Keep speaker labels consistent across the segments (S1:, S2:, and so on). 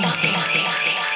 S1: authentic. authentic.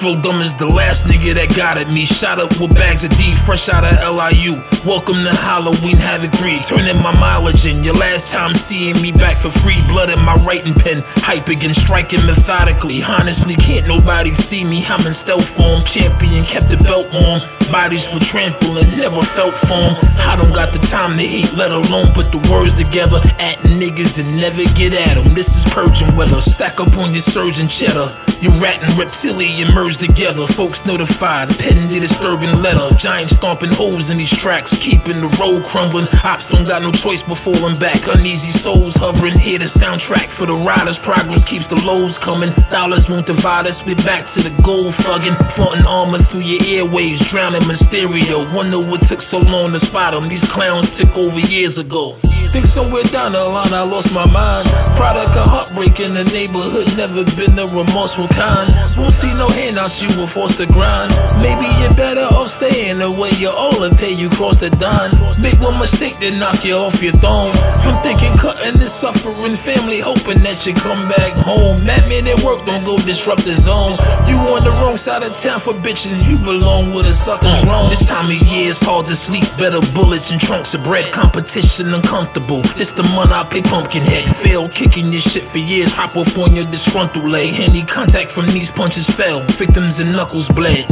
S1: Flow dumb as the last nigga that got at me. Shot up with bags of D, fresh out of LIU. Welcome to Halloween Havoc 3. Turning my mileage in. Your last time seeing me back for free. Blood in my writing pen. Hype again, striking methodically. Honestly, can't nobody see me. I'm in stealth form. Champion, kept the belt warm. Bodies for trampling, never felt form. I don't got the time to hate, let alone put the words together. At niggas and never get at them. This is purging weather. Stack up on your surgeon cheddar. Your rat and reptilian together. Folks notified, penning the disturbing letter. Giant stomping holes in these tracks, keeping the road crumbling. Ops don't got no choice but falling back. Uneasy souls hovering. Hear the soundtrack for the riders. Progress keeps the lows coming. Dollars won't divide us. We're back to the gold thugging. Flaunting armor through your airwaves, drowning in stereo. Wonder what took so long to spot them. These clowns took over years ago. Think somewhere down the line I lost my mind. Product of heartbreak in the neighborhood, never been a remorseful kind. Won't see no handouts, you were forced to grind. Maybe you're better off staying away. You all and pay you cross the dime. Make one mistake, then knock you off your throne. Thinking cutting this suffering family, hoping that you come back home. Madman at work, don't go disrupt the zone. You on the wrong side of town for bitching, you belong with a sucker's wrong. Mm. This time of year it's hard to sleep. Better bullets and trunks of bread. Competition uncomfortable. It's the money I pay Pumpkinhead. Fail kicking your shit for years. Hop off on your disgruntled leg. Any contact from these punches fell. Victims and knuckles bled.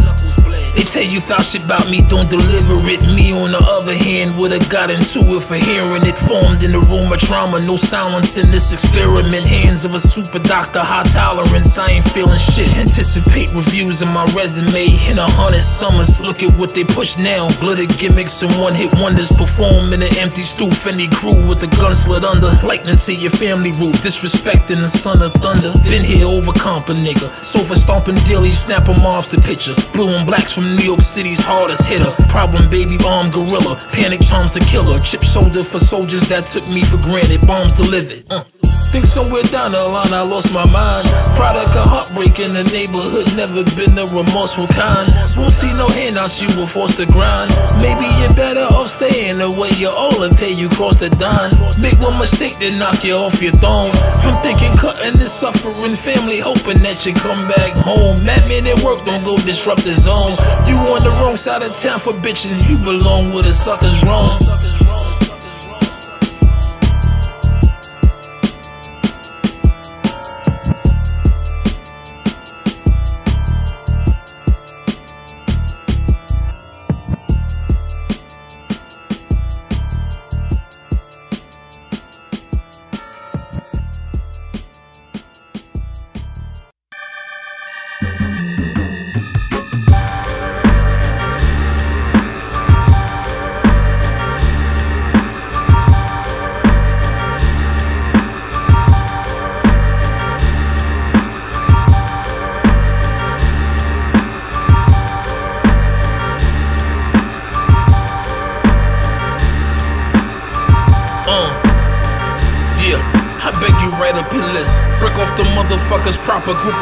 S1: They tell you foul shit about me, don't deliver it. Me, on the other hand, would've got into it for hearing it. Formed in the room of trauma, no silence in this experiment. Hands of a super doctor, high tolerance. I ain't feeling shit. Anticipate reviews in my resume in a hundred summers. Look at what they push now. Glitter gimmicks and one hit wonders. Perform in an empty stoof. Any crew with the gun slid under. Lightning to your family roof. Disrespecting the son of thunder. Been here overcomp a nigga. Sofa stomping daily, snap 'em off the picture. Blue and blacks from New York City's hardest hitter. Problem baby bomb gorilla. Panic charms the killer. Chip shoulder for soldiers that took me for granted. Bombs delivered. Uh. Think somewhere down the line I lost my mind. Product of heartbreak in the neighborhood, never been a remorseful kind. Won't see no handouts, you will force to grind. Maybe you're better off staying away. You all pay you cross the dime. Make one mistake, then knock you off your throne. I'm thinking cutting this suffering family, hoping that you come back home. Madman at work, don't go disrupt the zone. You on the wrong side of town for bitching, you belong with the sucker's wrong.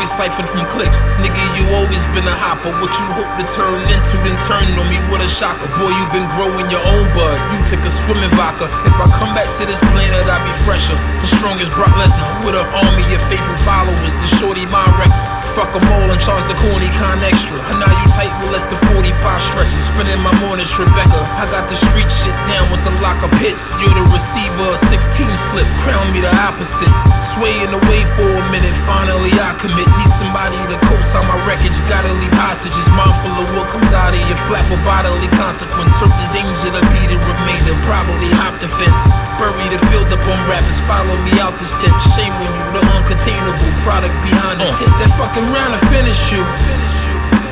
S1: Groupie siphoned from clicks. Nigga, you always been a hopper. What you hope to turn into, then turn on me with a shocker. Boy, you been growing your own bud. You took a swimming vodka. If I come back to this planet, I'll be fresher. The strongest Brock Lesnar with an army of faithful followers. The shorty, my record. Fuck 'em all and charge the corny con extra. And now you tight, we'll let the 45 stretch and spending my mornings, Rebecca. I got the street shit down with the locker pits. You're the receiver, 16 slip, crown me the opposite. Swaying away for a minute, finally I commit. Need somebody to co-sign my wreckage, gotta leave hostages. Mindful of what comes out of your flap of bodily consequence. Certain danger to be the remainder, probably hop the fence. Buried and filled up on rappers, follow me out the stench. Shame when you the uncontainable product behind the uh. tent. That fucking round to finish you.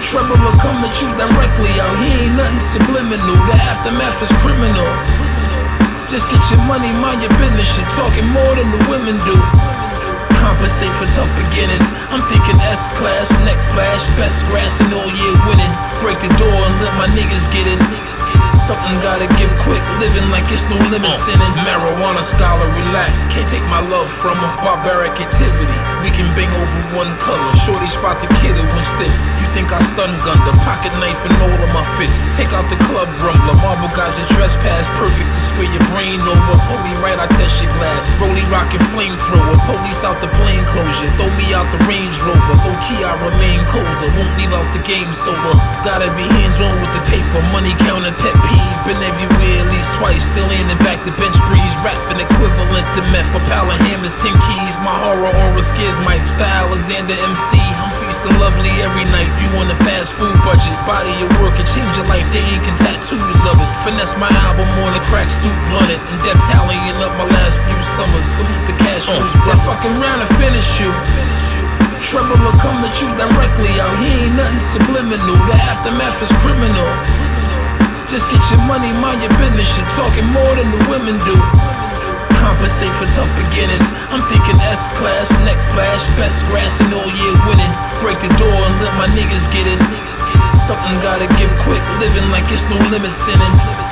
S1: Trouble will come at you directly out. He ain't nothing subliminal. The aftermath is criminal. Just get your money, mind your business. You're talking more than the women do. Compensate for tough beginnings. I'm thinking S class, neck flash, best grass and all year winning. Break the door and let my niggas get in. Something gotta give quick, living like it's no limits in it. Marijuana scholar, relax. Can't take my love from a barbaric activity. We can bang over one color. Shorty spot the kid when stiff. Think I stun gunned them. Pocket knife and all of my fits. Take out the club rumbler. Marble guys, your trespass. Perfect to spray your brain over. Holy right, I test your glass. Rolly rockin' flamethrower. Police out the plane closure. Throw me out the Range Rover. Low key, I remain colder. Won't leave out the game sober. Gotta be hands on with the paper. Money counting pet peeve. Been everywhere at least twice. Still in and back the bench breeze. Rapping equivalent to meth. A pal of hammers, 10 keys. My horror aura scares Mike. Style Alexander MC. I'm feasting lovely every night. You on a fast food budget. Body of work and change your life. They ain't can tattoos of it. Finesse my album on the crack stoop blunted. And depth tallying up my last few summers. Salute the cash uh, That fucking round to finish you. Trouble will come at you directly out. He ain't nothing subliminal. The aftermath is criminal. Just get your money, mind your business. You're talking more than the women do but safe for tough beginnings. I'm thinking S class, neck flash, best grass, and all year winning. Break the door and let my niggas get in. Something gotta give quick, living like it's no limits in it.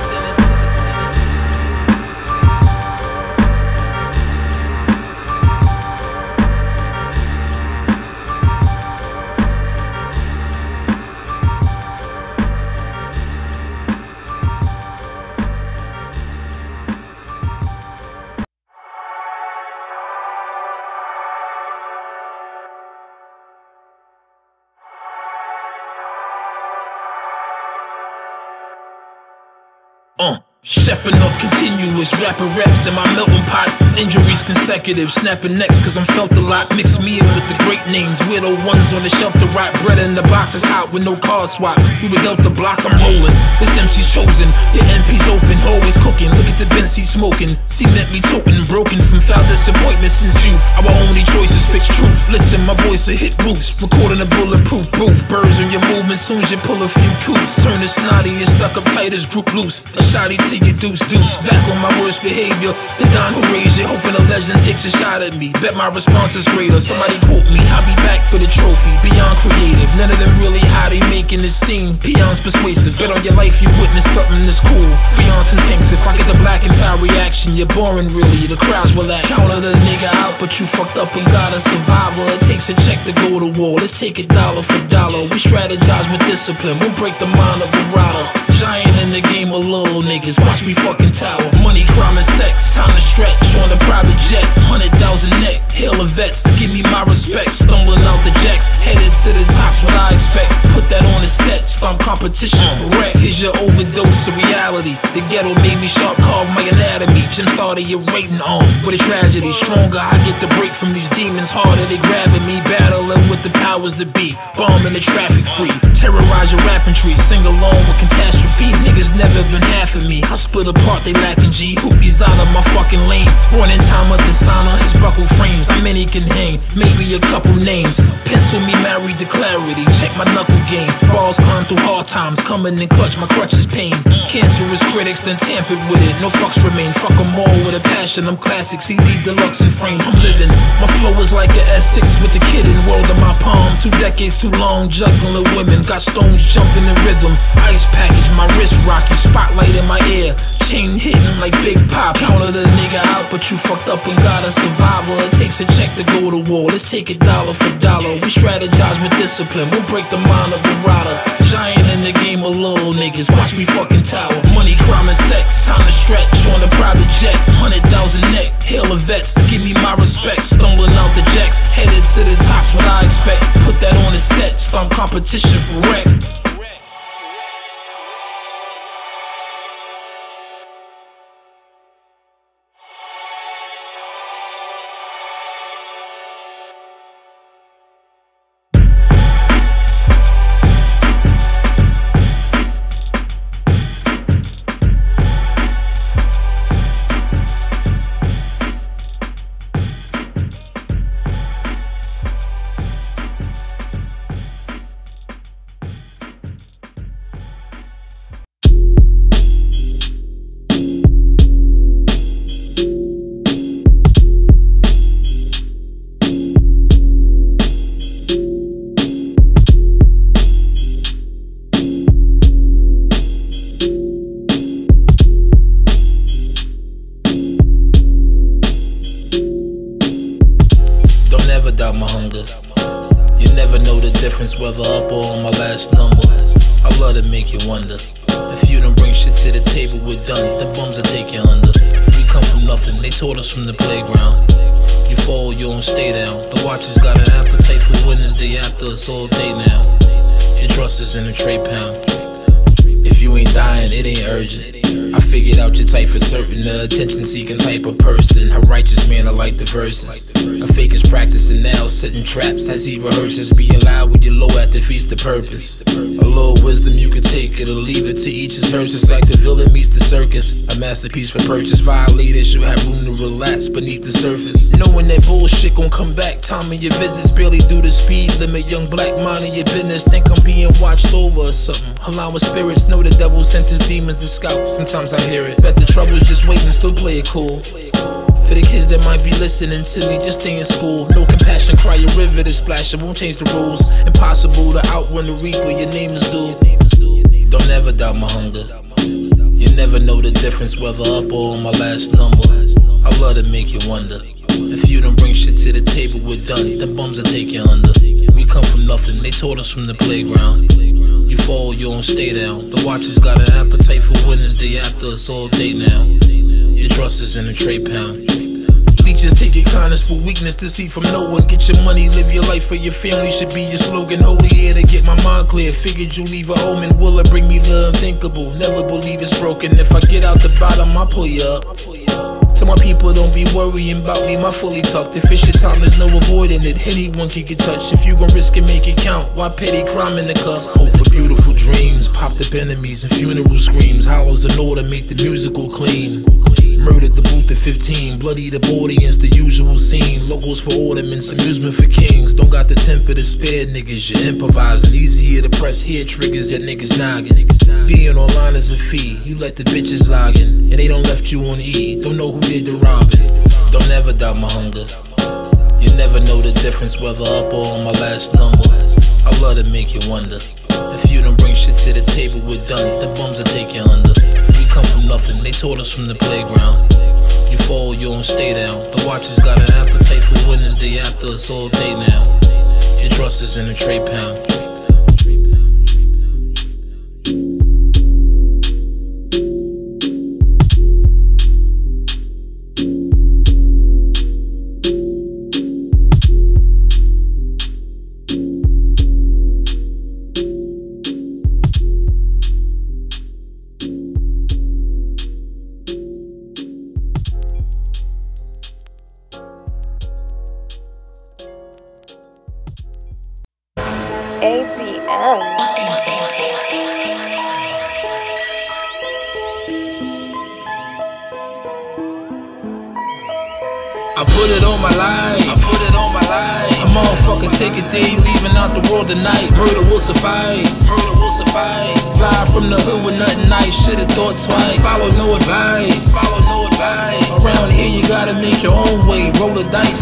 S1: 1. Chefing up continuous rapper reps in my melting pot. Injuries consecutive, snapping necks cause I'm felt a lot. Mix me in with the great names. We're ones on the shelf to rot. Bread in the box is hot with no card swaps. We were dealt the block, I'm rolling. This MC's chosen. Your MP's open, always cooking. Look at the Benz he's smoking. Cement me toting, broken from foul disappointment since youth. Our only choice is fixed truth. Listen, my voice will hit roofs. Recording a bulletproof proof. Birds on your movement soon as you pull a few coots. Turn the snotty and stuck up tight as group loose. A shotty to your deuce deuce. Back on my worst behavior. The Don who raised it, hoping a legend takes a shot at me. Bet my response is greater. Somebody quote me. I'll be back for the trophy. Beyond creative. None of them really how they making this scene. Peons persuasive. Bet on your life you witness something that's cool. Fiance intense. If I get the black and foul reaction, you're boring really. The crowd's relaxed. Counter the nigga out, but you fucked up and got a survivor. It takes a check to go to war. Let's take it dollar for dollar. We strategize with discipline. Won't break the mind of a rider. Giant in the game of little niggas. Watch me fucking tower. Money, crime, and sex. Time to stretch on a private jet. Hundred thousand neck. Hail of vets. Give me my respect. Stumbling out the jacks. Headed to the top's what I expect. Put that on the set. Stomp competition for wreck. Here's your overdose of reality. The ghetto made me sharp, carve my anatomy. Jim started your rating um, on. What a tragedy. Stronger, I get the break from these demons. Harder, they grabbing me. Battling with the powers that be. Bombing the traffic free. Terrorize your rapping tree. Sing along with catastrophe. Niggas never been half of me. I split apart, they lacking G. Hoopies out of my fucking lane. Running time with on his buckle frames. Not many can hang, maybe a couple names. Pencil me married to clarity. Check my knuckle game. Balls climb through hard times. Coming in clutch, my crutches pain. Cancerous critics then tampered with it. No fucks remain. Fuck them all with a passion. I'm classic, CD deluxe in frame. I'm living. My flow is like a S6 with the kid in world in my palm. Two decades too long, juggling women. Got stones jumping in rhythm. Ice package, my wrist rocky. Spotlight in my ear. Chain hitting like Big Pop. Counter the nigga out, but you fucked up and got a survivor. It takes a check to go to war. Let's take it dollar for dollar. We strategize with discipline. We'll break the mind of a rider. Giant in the game of little niggas. Watch me fucking tower. Money, crime, and sex. Time to stretch on a private jet. Hundred thousand neck. Hail of vets. Give me my respect. Stumbling out the jacks. Headed to the top's what I expect. Put that on the set. Stomp competition for wreck. As he rehearses. Being loud when you're low at the purpose. A little wisdom you can take it or leave it to each his hers. It's like the villain meets the circus. A masterpiece for purchase. Violators should have room to relax beneath the surface. Knowing that bullshit gon' come back. Time Timing your visits barely do the speed limit. Young black minding your business. Think I'm being watched over or something. Allowing spirits know the devil sent his demons to scout. Sometimes I hear it. Bet the trouble's just waiting, still play it cool. For the kids that might be listening to me, just stay in school. No compassion, cry a river to splash, it won't change the rules. Impossible to outrun the reaper, your name is due. Don't ever doubt my hunger. You never know the difference, whether up or on my last number. I love to make you wonder. If you don't bring shit to the table, we're done. Them bums will take you under. We come from nothing, they taught us from the playground. You fall, you don't stay down. The watchers got an appetite for winners, they after us all day now. Your trust is in a tray pound. Take your kindness for weakness to see from no one. Get your money, live your life for your family should be your slogan. Holy air to get my mind clear. Figured you leave a home and will it bring me the unthinkable? Never believe it's broken. If I get out the bottom, I pull you up. To my people, don't be worrying about me, my fully tucked. If it's your time, there's no avoiding it. Anyone can get touched. If you gon' risk it, make it count. Why petty crime in the cuffs? Hope for beautiful dreams, popped up enemies and funeral screams. Hollows in order, make the musical clean. Murdered the booth at 15, bloody the audience, the usual scene. Logos for ornaments, amusement for kings. Don't got the temper to spare niggas, you're improvising. Easier to press here triggers at niggas noggin. Being online is a fee, you let the bitches log in, and they don't left you on E. Don't know who did the robbing. Don't ever doubt my hunger. You never know the difference, whether up or on my last number. I love to make you wonder. If you don't bring shit to the table, we're done. The bums will take you under. Come from nothing, they taught us from the playground. You fall, you don't stay down. The watchers got an appetite for winners, they after us all day now. Your trust is in a tray pound.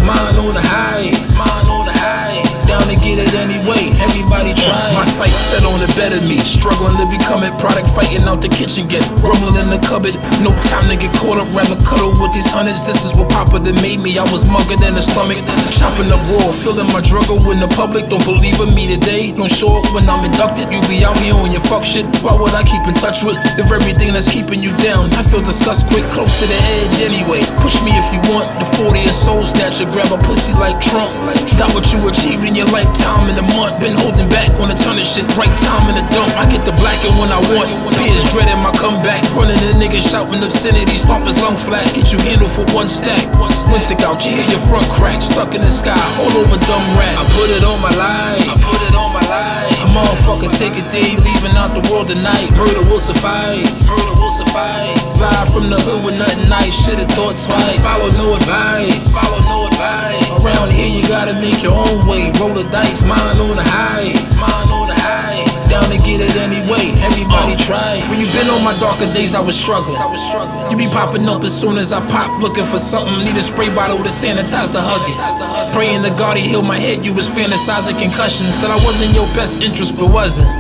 S1: Mine on the highs. My set on the bed of me. Struggling to become it. Product fighting out the kitchen. Get grumbling in the cupboard. No time to get caught up. Rather cuddle with these hundreds. This is what Papa that made me. I was mugging in the stomach. Chopping up raw. Feeling my druggle in the public. Don't believe in me today. Don't show up when I'm inducted. You be out here on your fuck shit. Why would I keep in touch with the very thing that's keeping you down? I feel disgust quick. Close to the edge anyway. Push me if you want. The 40 soul snatcher. Grab a pussy like Trump. Got what you achieved in your lifetime in a month. Been holding back on a ton of shit. Right time in the dump. I get the blacking when I want. Peers dreading my comeback. Running the niggas shouting obscenity. Stomp his lung flat. Get you handled for one stack. Winter out, you hear your front crack. Stuck in the sky. All over dumb rap. I put it on my life. I put it on my life. A motherfucker take a day. Leaving out the world tonight. Murder will suffice. Murder will suffice. Fly from the hood with nothing nice. Should've thought twice. Follow no advice. Follow no advice. Around here you gotta make your own way. Roll the dice, mine on the highs. Mine on the highs. Down to get it anyway. Everybody try. When you been on my darker days, I was struggling. I was struggling. You be popping up as soon as I pop, looking for something. Need a spray bottle to sanitize the huggy. Praying the God he heal my head. You was fantasizing concussions. Said I wasn't your best interest, but wasn't.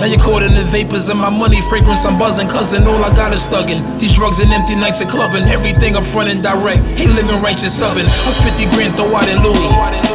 S1: Now you're caught in the vapors of my money fragrance. I'm buzzing, cousin. All I got is thugging. These drugs and empty nights of clubbing. Everything up front and direct. Ain't living righteous subbing. I'm 50 grand, throw out in Louis.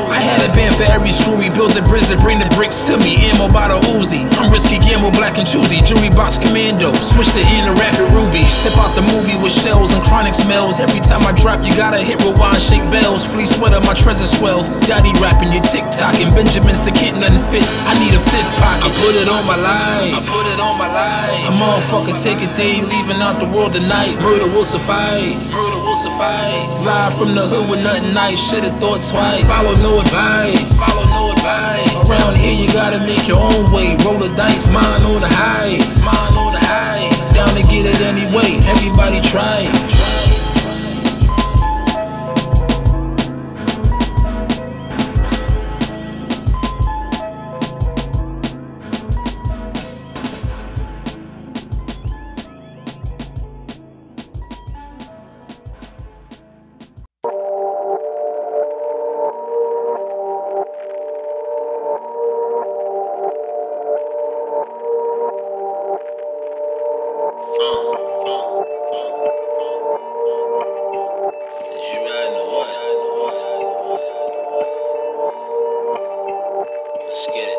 S1: I had a band for every screw. We built the bridge to bring the bricks to me. Ammo by the Uzi. I'm risky, gamble, black and choosy. Jewelry box commando. Switch the in to rapid ruby. Step out the movie with shells and chronic smells. Every time I drop, you gotta hit rewind, shake bells. Fleece sweater, my treasure swells. Daddy rapping, your TikTok. And Benjamin's the kid, nothing fit. I need a fifth pocket. I put it on my life. I put it on my life. A motherfucker take a day, leaving out the world tonight. Murder will suffice. Murder will suffice. Live from the hood with nothing nice. Should've thought twice. Follow no advice. Follow no advice. Around here you gotta make your own way. Roll the dice, mine on the highs. Mine on the highs. Down to get it anyway. Everybody try.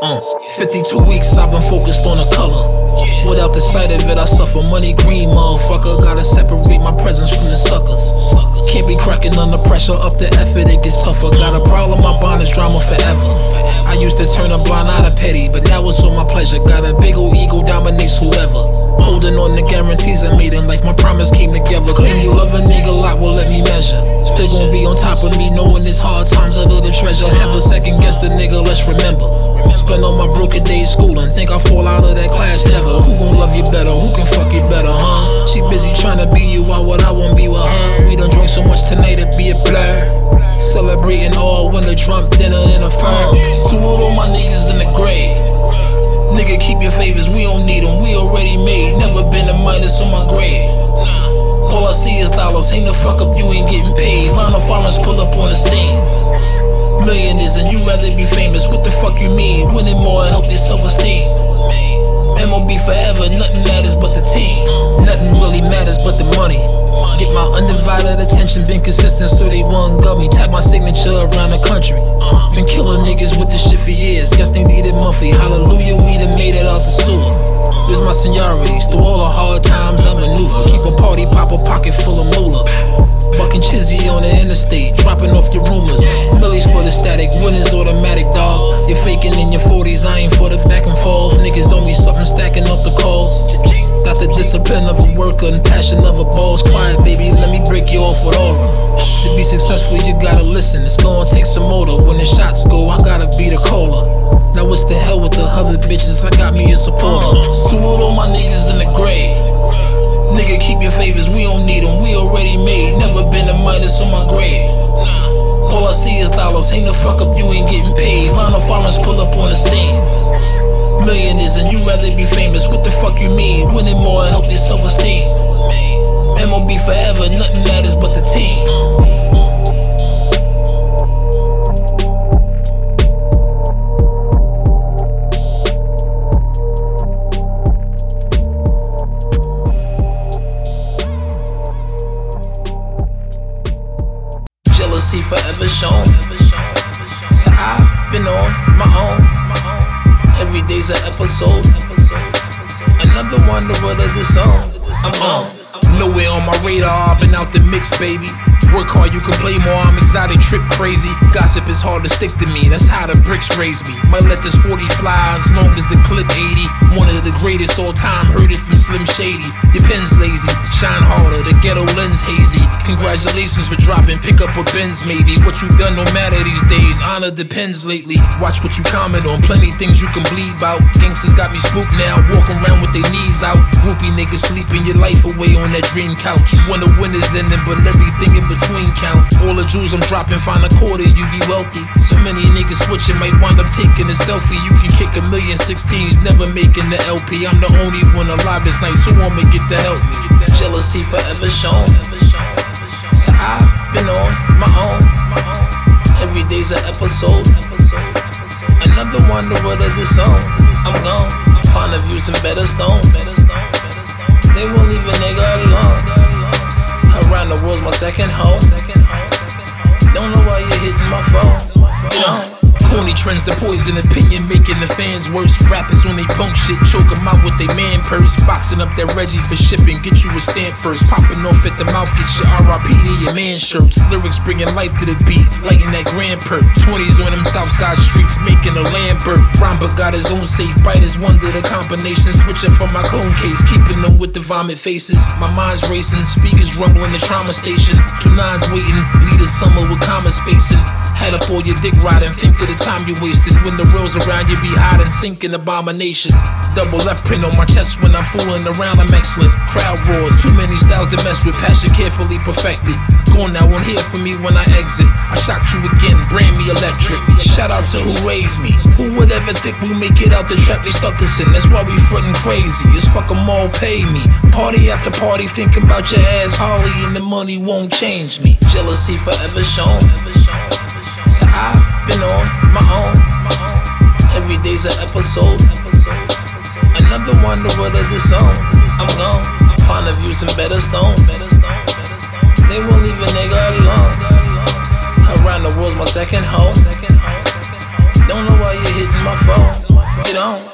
S1: Uh, 52 weeks I've been focused on the color. Without the sight of it, I suffer money green, motherfucker. Gotta separate my presence from the suckers. Can't be cracking under pressure, up the effort, it gets tougher. Got a problem, my bond is drama forever. I used to turn a blind eye to petty, but now it's all my pleasure. Got a big old ego, dominates whoever. Holding on the guarantees I made and like my promise came together. Claim you love a nigga lot, well let me measure. Still gonna be on top of me, knowing it's hard times a little treasure. Have a second guess the nigga, let's remember. Spend all my broken days schooling, think I fall out of that class, never. Who gon' love you better? Who can fuck you better, huh? She busy trying to be you, why would I wanna be with her? We done drink so much tonight it be a blur. Celebrating all when the Trump dinner in a firm. Salute all my niggas in the grave. Nigga, keep your favors, we don't need them, we already made. Never been a minus on my grade. All I see is dollars, ain't the fuck up, you ain't getting paid. Line of farmers pull up on the scene. Millionaires and you rather be famous, what the fuck you mean? Winning more help your self esteem. MOB forever, nothing matters but the team. Nothing really matters but the money. Get my undivided attention, been consistent so they won't gut me. Tap my signature around the country. Been killing niggas with this shit for years. Guess they needed monthly. Hallelujah, we done made it out the sewer. Where's my seniorities? Through all the hard times I maneuver. Keep a party, pop a pocket full of moolah. Bucking chizzy on the interstate, dropping off your rumors. Millies for the static, winners automatic, dog. You're faking in your 40s, I ain't for the back and forth. Niggas owe me something, stacking up the calls. Got the discipline of a worker and passion of a boss. Quiet, baby, let me break you off with aura. To be successful, you gotta listen. It's gonna take some motor. When the shots go, I gotta be the caller. Now what's the hell with the other bitches? I got me a supporter. Salute all my niggas in the grave. Nigga, keep your favors, we don't need them, we already made. Never been a minus on my grade. All I see is dollars, ain't the fuck up, you ain't getting paid. Line of farmers pull up on the scene. Millionaires and you rather be famous, what the fuck you mean? Winning more help your self esteem. MOB forever, nothing matters but the team. Episode. Another one to what I disown. I'm on. Nowhere on my radar, I've been out the mix, baby. Work hard, you can play more. I'm exotic, trip crazy. Gossip is hard to stick to me. That's how the bricks raised me. Might let this 40 fly as long as the clip 80. One of the greatest all time. Heard it from Slim Shady. Your pen's lazy, shine harder. The ghetto lens hazy. Congratulations for dropping. Pick up a Benz, maybe. What you done don't matter these days. Honor depends lately. Watch what you comment on. Plenty things you can bleed about. Gangsters got me spooked now. Walking around with their knees out. Groupie niggas sleeping your life away on that dream couch. You want the winners in them, but everything in between counts. All the jewels I'm dropping, find a quarter, you be wealthy. So many niggas switching, might wind up taking a selfie. You can kick a million 16s, never making the LP. I'm the only one alive this night, so I'ma get to help. Jealousy forever shown. So I've been on my own. Every day's an episode. Another one to what I disown. I'm gone. Find a view some better stones. They won't leave a nigga alone. Around the world's my second home. Don't know why you're hitting my phone. You know? trends, the poison opinion making the fans worse. Rappers when they punk shit, choke 'em out with they man purse. Boxing up that Reggie for shipping, get you a stamp first. Popping off at the mouth, get your RIP to your man shirts. Lyrics bringing life to the beat, lighting that grand perk. 20s on them Southside streets, making a Lambert. Ramba got his own safe, biters wonder the combination. Switching from my clone case, keeping them with the vomit faces. My mind's racing, speakers rumbling the trauma station. Two nines waiting, lead a summer with common spacing. Head up all your dick riding, think of the time you wasted. When the rails around you be hot and sinking abomination. Double left print on my chest when I'm fooling around, I'm excellent. Crowd roars, too many styles to mess with, passion carefully perfected. Gone now, won't hear from me when I exit. I shocked you again, brand me electric. Shout out to who raised me. Who would ever think we make it out the trap they stuck us in? That's why we frontin' crazy. It's fuck 'em all, pay me. Party after party, thinking about your ass, Holly, and the money won't change me. Jealousy forever shown. So I've been on my own. Every day's an episode. Another to weather the zone. I'm gone. Find a view some better stone. They won't leave a nigga alone. Around the world's my second home. Don't know why you're hitting my phone. Get on.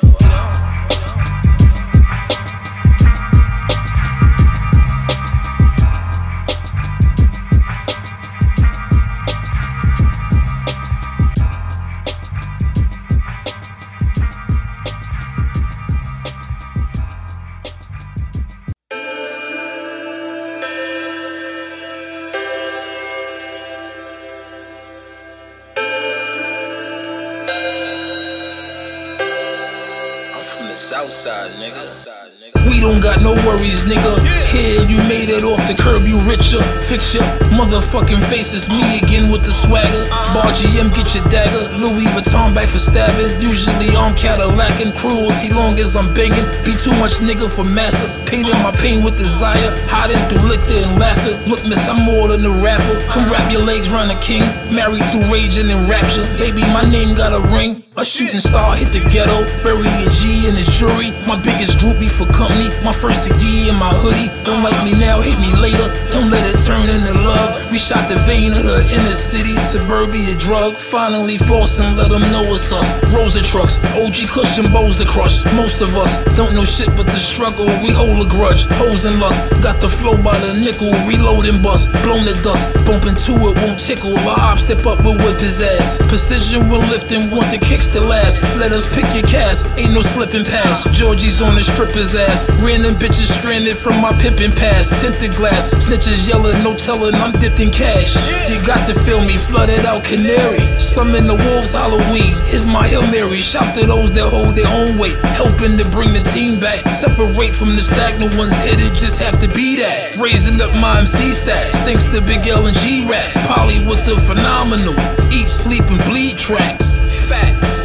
S1: Nigga. Here, you made it off the curb, you richer. Fix your motherfucking face, it's me again with the swagger. Bar GM, get your dagger. Louis Vuitton back for stabbing. Usually I'm Cadillac and cruelty, long as I'm banging. Be too much nigga for massa. Painting my pain with desire. Hiding through liquor and laughter. Look, miss, I'm more than a rapper. Come wrap your legs round a king. Married to raging and rapture. Baby, my name got a ring. A shooting star hit the ghetto, bury a G in his jury. My biggest groupie for company, my first CD in my hoodie. Don't like me now, hate me later. Don't let it turn into love. We shot the vein of the inner city, suburbia drug. Finally flossing, let them know it's us. Rosa trucks, OG cushion bows to crush. Most of us don't know shit but the struggle. We hold a grudge, hoes and lust. Got the flow by the nickel, reload and bust. Blown the dust, bump into it won't tickle. Bob step up, we'll whip his ass. Precision, we're lifting, want the kicks to last. Let us pick your cast, ain't no slipping past. Georgie's on the stripper's ass. Random bitches stranded from my pimping past. Tinted glass, snitches yelling, no telling, I'm dipped in cash. You got to feel me, flooded out canary. Summon the wolves, Halloween. Here's my Hail Mary. Shout to those that hold their own weight. Helping to bring the team back. Separate from the stagnant ones, headed just have to be that. Raising up my MC stats. Thanks to Big L and G Rap. Polly with the phenomenal. Eat, sleep, and bleed tracks. Facts.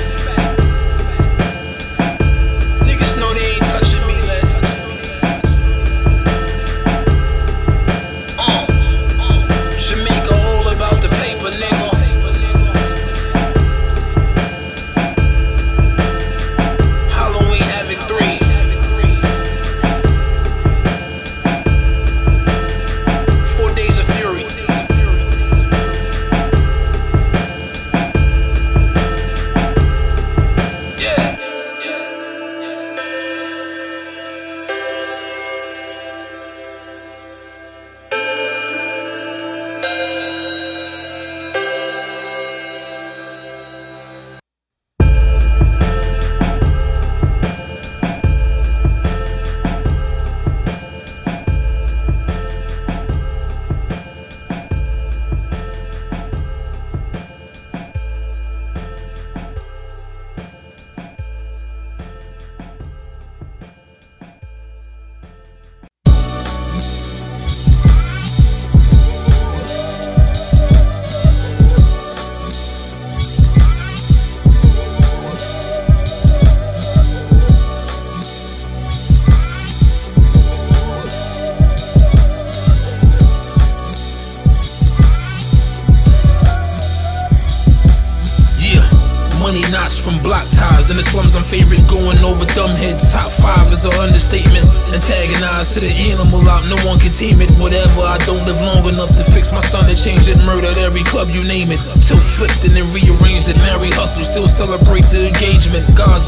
S1: To the animal out, no one can tame it. Whatever, I don't live long enough to fix my son that changed it. Murdered every club, you name it. Tilt flipped and then rearranged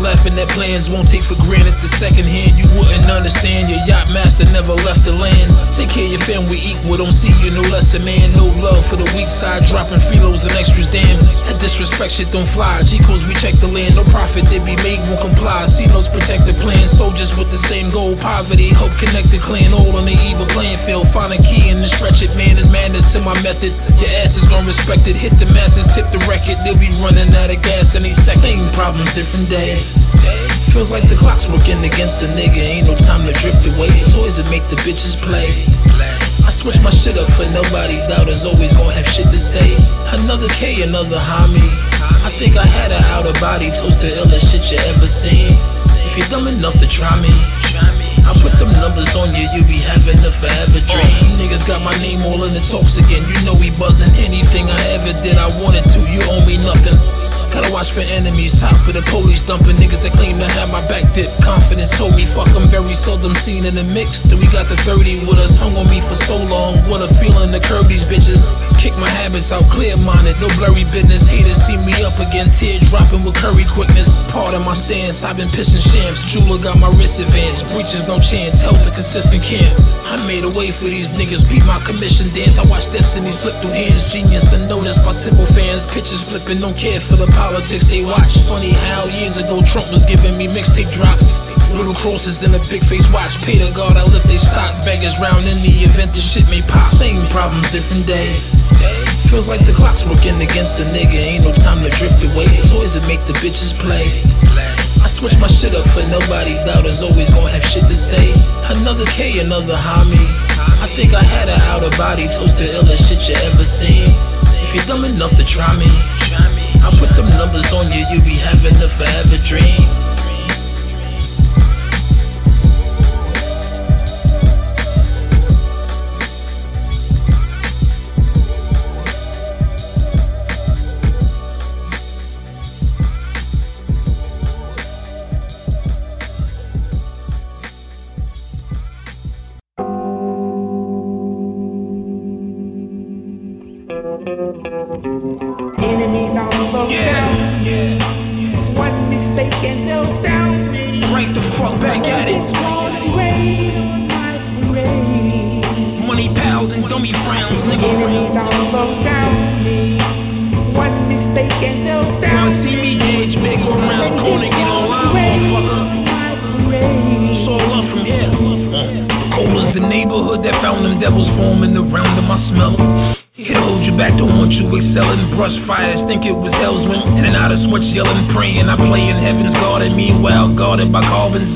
S1: laughing at plans, won't take for granted the second hand. You wouldn't understand. Your yacht master never left the land. Take care of your family equal, don't see you no less a man. No love for the weak side, dropping freeloads and extras. Damn, that disrespect shit don't fly. G codes, we check the land. No profit, they be made, won't comply. See those protected plans. Soldiers with the same goal, poverty, hope connected clan. All on the evil playing field. Find a key in the stretch it, man. Is madness to my method. Your ass is gonna respect it. Hit the masses, tip the record. They'll be running out of gas any second. Same problems, different day. Feels like the clock's working against the nigga. Ain't no time to drift away. Toys that make the bitches play. I switch my shit up for nobody. Is always gonna have shit to say. Another K, another homie. I think I had an out of body. Toast the illest shit you ever seen. If you're dumb enough to try me, I put them numbers on you, you be having a forever dream. Niggas got my name all in the talks again. You know we buzzing. Anything I ever did, I wanted to. You owe me nothing. Gotta watch for enemies, top of the police dumping niggas that claim to have my back dip. Confidence told me, fuck them, very seldom seen in the mix. Then we got the 30 with us, hung on me for so long. What a feeling to curb these bitches. Kick my habits out, clear minded, no blurry business. Haters see me up again, tears dropping with curry quickness. Part of my stance, I've been pissing shams. Jeweler got my wrist advanced, breaches no chance, health a consistent camp. I made a way for these niggas, beat my commission dance. I watch destiny slip through hands, genius unnoticed by simple fans. Pictures flipping, don't care for the politics they watch. Funny how years ago Trump was giving me mixtape drops. Little crosses in a big face watch. Pay the guard, I lift they stock. Beggars round in the event this shit may pop. Same problems, different day. Feels like the clock's working against the nigga. Ain't no time to drift away. Toys that make the bitches play. I switch my shit up for nobody. Doubters always gonna have shit to say. Another K, another homie. I think I had an out of body. Toast the illest shit you ever seen. If you're dumb enough to try me, I put them numbers on you. You be having a forever dream.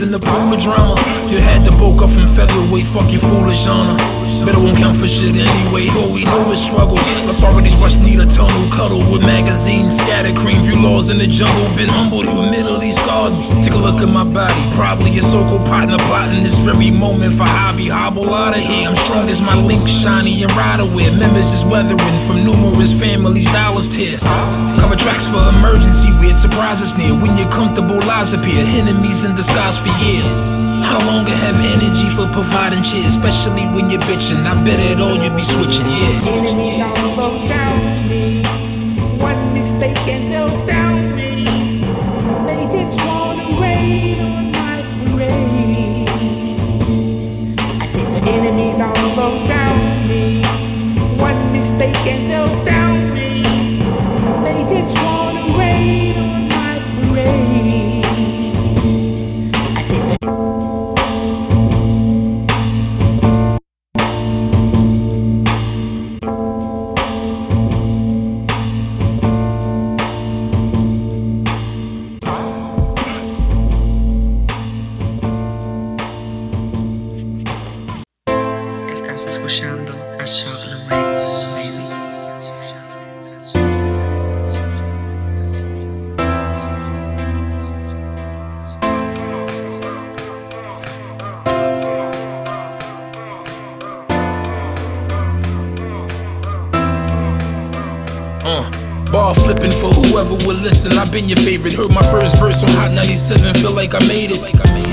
S1: In the of drama. You had to bulk up from featherweight, fuck your foolish honor. Better won't count for shit anyway. All we know is struggle. Authorities rush, need a tunnel, cuddle with magazines, scatter cream, view laws in the jungle. Been humbled, humility scarred me. Take a look at my body, probably a so-called partner plotting this very moment for hobby. Hobble out of here, I'm strong as my link, shiny and right away. Members just weathering from numerous families, dollars tear. Cover tracks for emergency, weird surprises near. When your comfortable lies appear, enemies in disguise for years. I no longer have energy for providing cheer, especially when you're bitching. I bet it all you'll be switching, yeah. Listen. I've been your favorite. Heard my first verse on Hot 97, feel like I made it.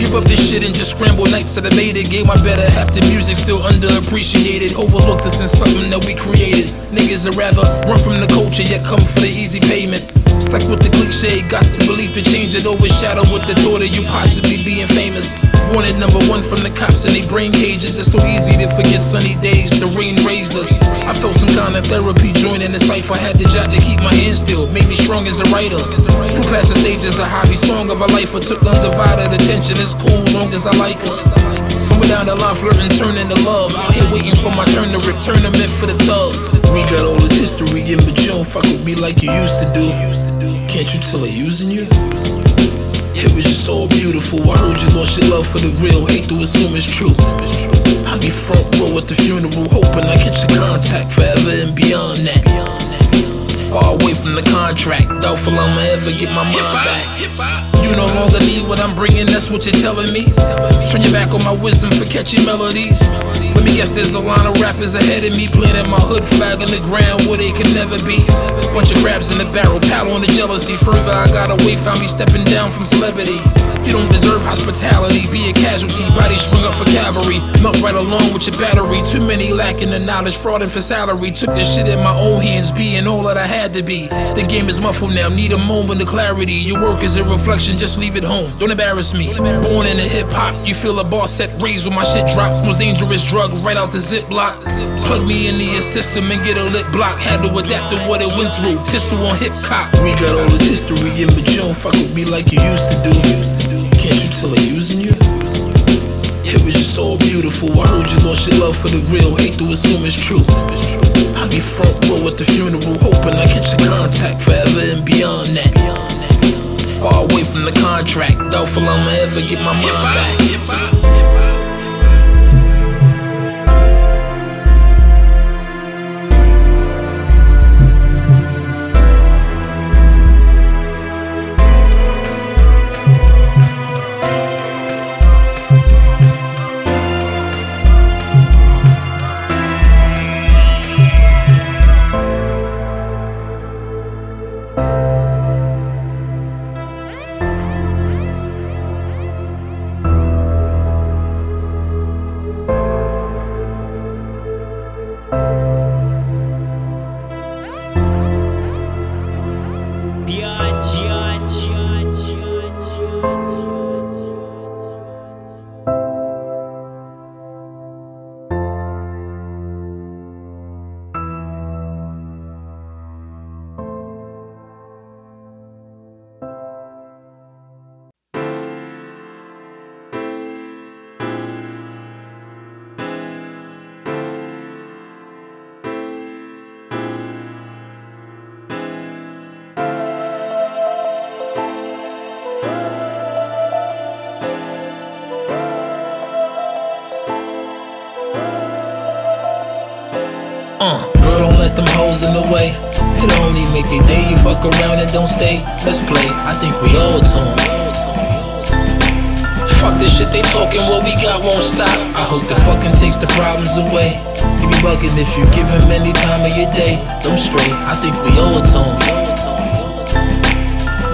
S1: Give up this shit and just scramble nights that I it. Gave my better half the music, still underappreciated. Overlooked us in something that we created. Niggas would rather run from the culture, yet come for the easy payment. Stuck with the cliche, got the belief to change it, overshadow with the thought of you possibly being famous. Wanted number one from the cops in their brain cages. It's so easy to forget sunny days. The rain raised us. I felt some kind of therapy joining the cipher. Had the job to keep my hands still, made me strong as a writer. Flew past the stages, a hobby song of a life. I took undivided attention. It's cool, long as I like her. Somewhere down the line, flirting, turning to love. Out here waiting for my turn to return myth for the thugs. We got all this history, yeah, but you don't fuck with me like you used to do. Can't you tell I'm using you? It was just all beautiful. I heard you lost your love for the real. Hate to assume it's true. I be front row at the funeral, hoping I catch a contact forever and beyond that. Far away from the contract, doubtful I'ma ever get my mind back. You no longer need what I'm bringing, that's what you're telling me. Turn your back on my wisdom for catchy melodies. Let me guess, there's a line of rappers ahead of me, planting my hood flag on the ground where they could never be. Bunch of crabs in the barrel, paddle on the jealousy. Further, I got away, found me stepping down from celebrity. You don't deserve hospitality, be a casualty, body strung up for cavalry. Melt right along with your battery. Too many lacking the knowledge, frauding for salary. Took this shit in my own hands, being all that I had to be. The game is muffled now, need a moment of clarity. Your work is a reflection, just leave it home. Don't embarrass me. Born in a hip hop, you feel a boss set raised when my shit drops. Most dangerous drug right out the ziplock. Plug me into your system and get a lit block. Had to adapt to what it went through. Pistol on hip cop. We got all this history, yeah, but you don't fuck with me like you used to do. You tell I'm using you? It was just all beautiful. I heard you lost your love for the real. Hate to assume it's true. I be front row at the funeral, hoping I catch a contact forever and beyond that. Far away from the contract, doubtful I'ma ever get my mind back. Make their day. You fuck around and don't stay. Let's play. I think we all tune. Fuck this shit they talking, what we got won't stop. I hope the fucking takes the problems away. You be bugging if you give him any time of your day. Don't stray, I think we all tune.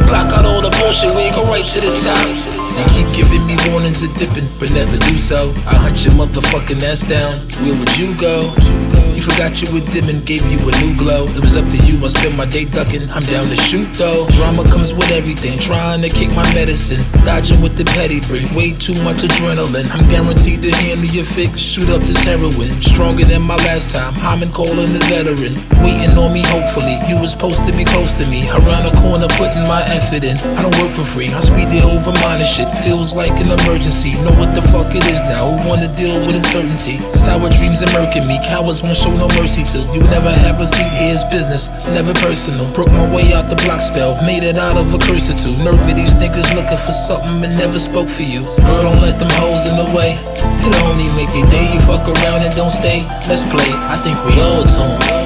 S1: Block out all the bullshit, we right to the top. They keep giving me warnings of dipping, but never do so. I hunt your motherfucking ass down. Where would you go? You forgot you were dim and gave you a new glow. It was up to you, I spent my day ducking. I'm down to shoot though. Drama comes with everything, trying to kick my medicine. Dodging with the petty bring way too much adrenaline. I'm guaranteed to handle your fix, shoot up this heroin. Stronger than my last time, Hyman calling the veteran. Waiting on me, hopefully. You was supposed to be close to me. Around the corner, putting my effort in. I don't work for free, I speed there over minor shit. Feels like an emergency. Know what the fuck it is now. Who wanna deal with uncertainty? Sour dreams are murking me. Cowards won't show no mercy to. You never have a seat, here's business, never personal. Broke my way out the block spell, made it out of a curse or two. Nerve these niggas looking for something and never spoke for you. Girl, don't let them hoes in the way. It only make their day. You fuck around and don't stay. Let's play. I think we all tune.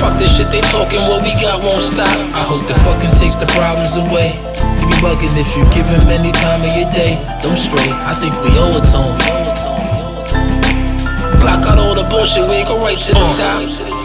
S1: Fuck this shit they talking, what we got won't stop. I hope the fucking takes the problems away. You be bugging if you give him any time of your day. Them straight, I think we owe it all tune. Block out all the bullshit, we go right to the uh, top.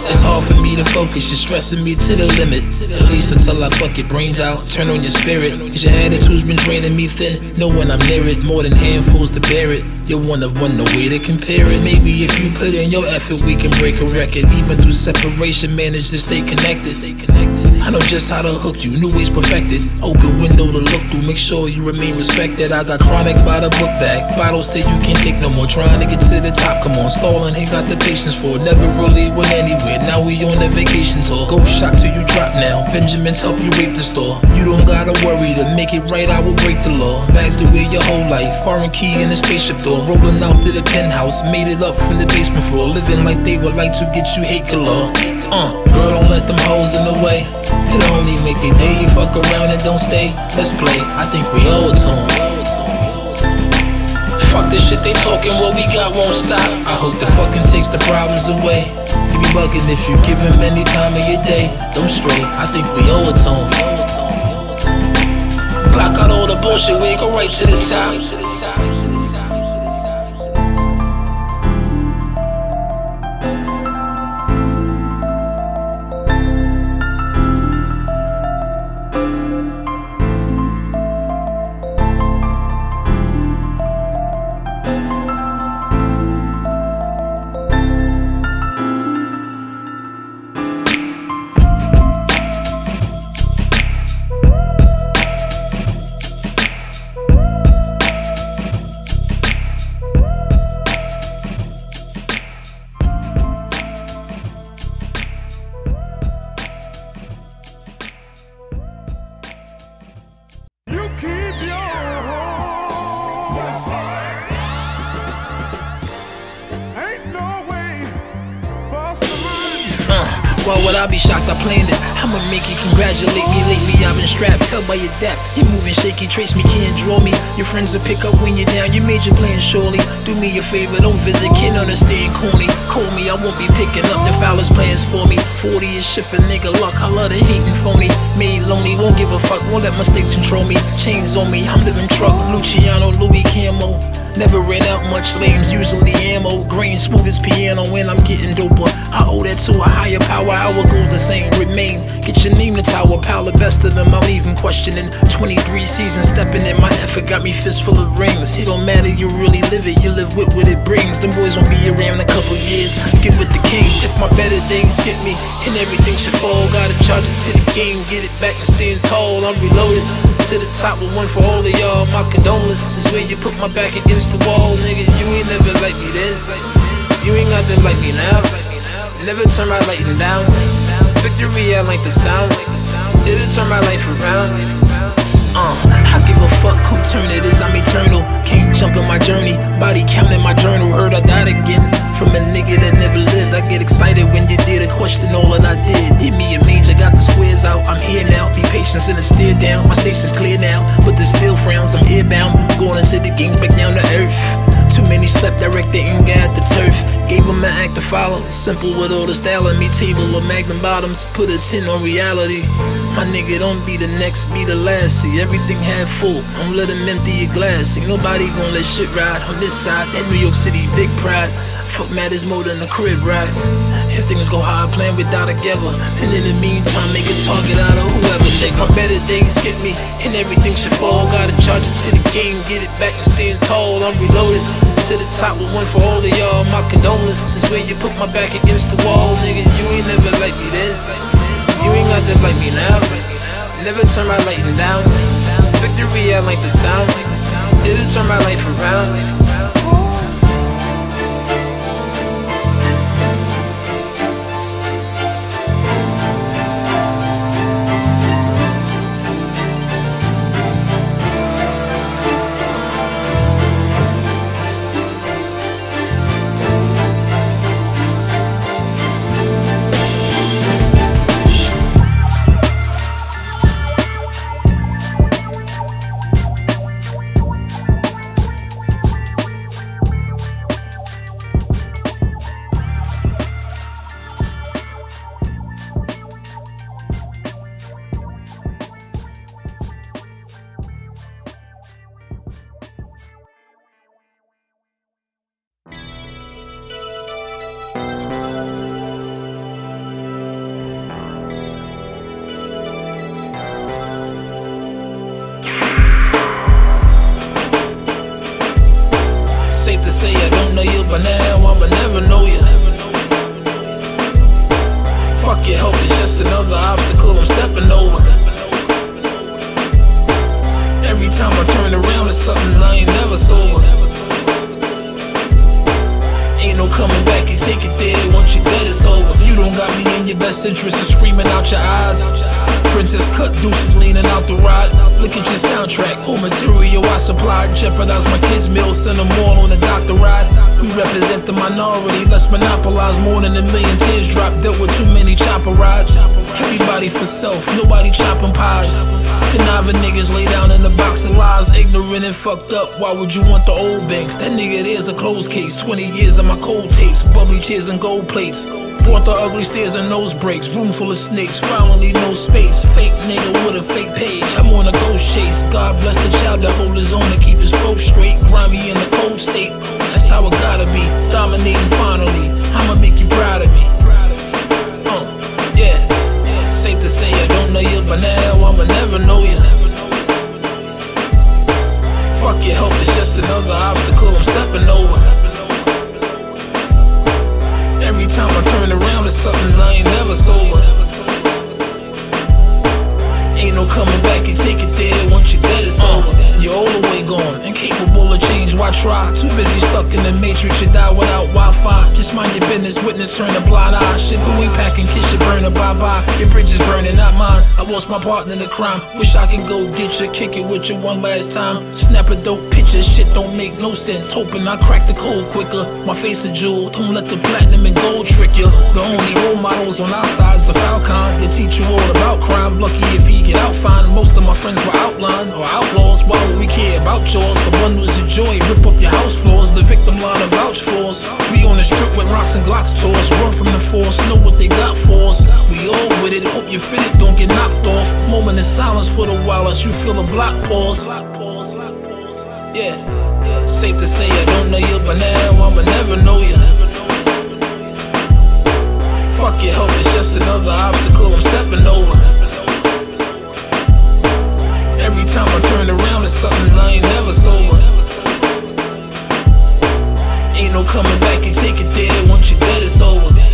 S1: It's hard for me to focus, you're stressing me to the limit. At least until I fuck your brains out, turn on your spirit. Cause your attitude's been draining me thin. Know when I'm near it, more than handfuls to bear it. You're one of one, no way to compare it. Maybe if you put in your effort, we can break a record. Even through separation, manage to stay connected. I know just how to hook you, new ways perfected. Open window to look through, make sure you remain respected. I got chronic by the book bag, bottles till you can't take no more. Trying to get to the top, come on, stalling, ain't got the patience for. Never really went anywhere, now we on a vacation tour. Go shop till you drop now. Benjamin's help you rape the store. You don't gotta worry to make it right, I will break the law. Bags to wear your whole life, foreign key in the spaceship door. Rolling out to the penthouse, made it up from the basement floor. Living like they would like to get you hate galore. Uh, girl, don't let them hoes in the way. It only make their day. You fuck around and don't stay. Let's play. I think we owe it to 'em. Fuck this shit they talking, what we got won't stop. I hope the fucking takes the problems away. You be bugging if you give him any time of your day. Don't stray, I think we owe it to 'em. Block out all the bullshit, we go right to the top. Friends will pick up when you're down. You made your plan surely. Do me a favor, don't visit. Can't understand corny. Call me, I won't be picking up the foulest plans for me. 40 is shit for nigga luck. I love the hating phony. Made lonely, won't give a fuck. Won't let my mistakes control me. Chains on me, I'm living truck. Luciano, Louis Camo. Never ran out much lames, usually ammo. Green, smooth as piano when I'm getting doper. I owe that to a higher power, our goals the same. Remain, get your name to tower, the best of them. I'll leave 'em questioning. 23 seasons stepping in, my effort got me fist full of rings. It don't matter, you really live it, you live with what it brings. Them boys won't be around in a couple years. Get with the king, if my better days get me, and everything should fall. Gotta charge it to the game, get it back and stand tall. I'm reloaded to the top with one for all of y'all. My condolences, where you put my back against the wall, nigga. You ain't never like me then. You ain't got to like me now. Never turn my lighting down. Victory, I like the sound. It'll turn my life around. Uh, I give a fuck who turn it is, I'm eternal. Can't jump in my journey, body count in my journal. Heard I died again from a nigga that never lived. I get excited when you did a question, all that I did. Did me a major, got the squares out. I'm here now, be patient and steer down. My station's clear now, but there's still frowns. I'm airbound, going into the games back down to earth. Too many slept, direct the anger at the turf. Gave him an act to follow. Simple with all the style of me. Table of magnum bottoms. Put a 10 on reality. My nigga, don't be the next, be the last. See everything half full. Don't let him empty your glass. Ain't nobody gonna let shit ride on this side. That New York City, big pride. Fuck matters more than the crib, right? If things go I plan, die together. And in the meantime, make a target out of whoever. Make my better days skip me, and everything should fall. Gotta charge it to the game, get it back and stand tall. I'm reloaded to the top with one for all of y'all. My condolences, is where you put my back against the wall, nigga. You ain't never like me then. You ain't got to like me now. Never turn my lighting down. Victory, I like the sound. It'll turn my life around. Best interest, it's screaming out your eyes. Princess cut deuces leaning out the ride. Look at your soundtrack, whole material I supplied. Jeopardize my kids' meals, send them all on a doctor ride. We represent the minority, let's monopolize more than a million tears drop. Dealt with too many chopper rides. Everybody for self, nobody chopping pies. Conniving niggas lay down in the box of lies, ignorant and fucked up. Why would you want the old banks? That nigga there's a closed case. 20 years of my cold tapes, bubbly chairs and gold plates. Brought the ugly stairs and nose breaks, room full of snakes, finally no space. Fake nigga with a fake page, I'm on a ghost chase. God bless the child that hold his own and keep his flow straight. Grimy in the cold state, that's how it gotta be. Dominating finally, I'ma make you proud of me. I don't know you, but now I'ma never know you. Fuck your help, it's just another obstacle I'm stepping over. Every time I turn around, it's something I ain't never sober. Ain't no coming back, you take it there, once you're dead, it's over. You're all the way gone, incapable of change, why try? Too busy stuck in the matrix, you die without Wi-Fi. Just mind your business, witness, turn a blind eye. Shit, who we packing, kiss your burner, bye-bye. Your bridge is burning, not mine. I lost my partner in the crime. Wish I can go get you, kick it with you one last time. Snap a dope picture, shit don't make no sense. Hoping I crack the code quicker. My face a jewel, don't let the platinum and gold trick you. The only role models on our side's the Falcon. They teach you all about crime. Lucky if he get out fine. Most of my friends were outlined or outlaws. Why would we care about yours? The bundles of joy, rip up your house floors. The victim line of vouch for us. We on the strip with rocks and glocks to us. Run from the force, know what they got for us. We all with it, hope you fit it, don't get knocked off. Moment of silence for the while you feel the block pause. Yeah, safe to say I don't know you, but now I'ma never know you. Fuck your help, it's just another obstacle I'm stepping over time I turn around to something, I ain't never sober. Ain't no coming back, you take it there, once you're dead, it's over.